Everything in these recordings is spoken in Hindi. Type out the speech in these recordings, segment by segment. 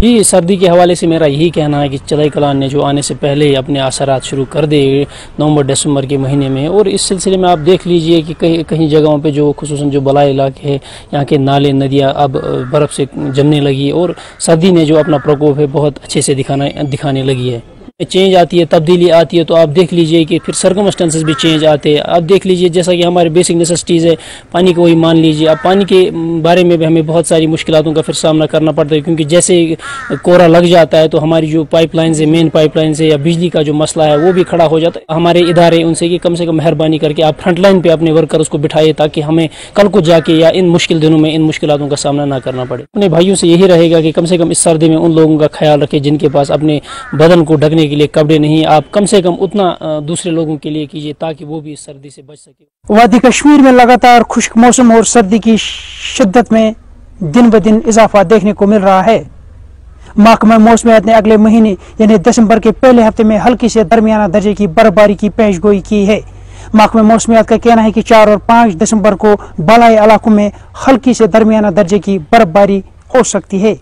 जी सर्दी के हवाले से मेरा यही कहना है कि चलाई कलान ने जो आने से पहले अपने असरात शुरू कर दे नवंबर दिसंबर के महीने में, और इस सिलसिले में आप देख लीजिए कि कहीं कहीं जगहों पे जो खसूस जो बलाई इलाके हैं, यहाँ के नाले नदियाँ अब बर्फ़ से जमने लगी और सर्दी ने जो अपना प्रकोप है बहुत अच्छे से दिखाना दिखाने लगी है। चेंज आती है, तब्दीली आती है तो आप देख लीजिए कि फिर सर्कमस्टेंसेस भी चेंज आते हैं। आप देख लीजिए, जैसा कि हमारे बेसिक नेसेसिटीज़ है, पानी को वही मान लीजिए। अब पानी के बारे में भी हमें बहुत सारी मुश्किलों का फिर सामना करना पड़ता है, क्योंकि जैसे कोरा लग जाता है तो हमारी जो पाइपलाइन है मेन पाइपलाइन है, या बिजली का जो मसला है, वो भी खड़ा हो जाता है। हमारे इदारे उनसे कि कम से कम मेहरबानी करके आप फ्रंट लाइन पर अपने वर्कर उसको बिठाइए, ताकि हमें कल को जाके या इन मुश्किल दिनों में इन मुश्किलों का सामना ना करना पड़े। अपने भाइयों से यही रहेगा कि कम से कम इस सर्दी में उन लोगों का ख्याल रखें जिनके पास अपने बदन को ढकने के लिए कपड़े नहीं, आप कम से कम उतना दूसरे लोगों के लिए कीजिए ताकि वो भी इस सर्दी से बच सके। वादी कश्मीर में लगातार खुश्क मौसम और सर्दी की शिद्दत में दिन ब दिन इजाफा देखने को मिल रहा है। महकमा मौसमियात ने अगले महीने, यानी दिसंबर के पहले हफ़्ते में हल्की से दरमियाना दर्जे की बर्फबारी की पेशगोई की है। महकमा मौसमियात का कहना है कि चार और पाँच दिसंबर को बलाई इलाकों में हल्की से दरमियाना दर्जे की बर्फबारी हो सकती है।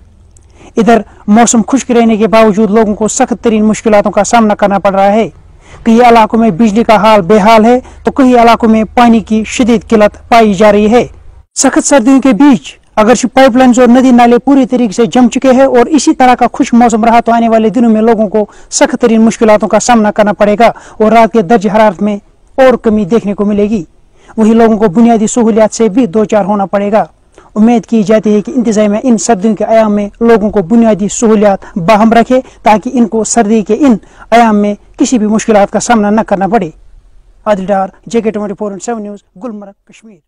इधर मौसम खुश्क रहने के बावजूद लोगों को सख्त तरीन मुश्किलों का सामना करना पड़ रहा है। कई इलाकों में बिजली का हाल बेहाल है तो कई इलाकों में पानी की शदीद किल्लत पाई जा रही है। सख्त सर्दियों के बीच अगर पाइपलाइन और नदी नाले पूरी तरीके से जम चुके हैं और इसी तरह का खुश मौसम रहा तो आने वाले दिनों में लोगों को सख्त तरीन मुश्किलों का सामना करना पड़ेगा और रात के दर्ज हरारत में और कमी देखने को मिलेगी। वही लोगों को बुनियादी सहूलियात से भी दो चार होना पड़ेगा। उम्मीद की जाती है कि इंतजामिया इन सर्दियों के आयाम में लोगों को बुनियादी सहूलियात बाहम रखे, ताकि इनको सर्दी के इन आयाम में किसी भी मुश्किल का सामना न करना पड़े। Adil Dar, JK twenty four seven news, Gulmarg, Kashmir.